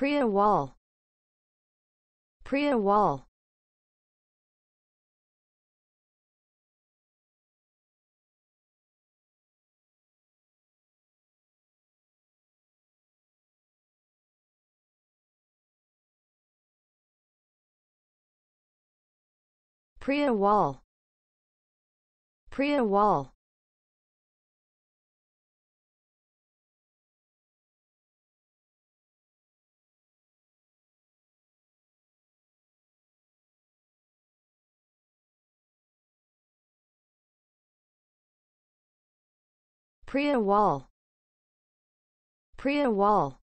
Priya wall. Priya wall. Priya wall. Priya wall Priya wall. Priya wall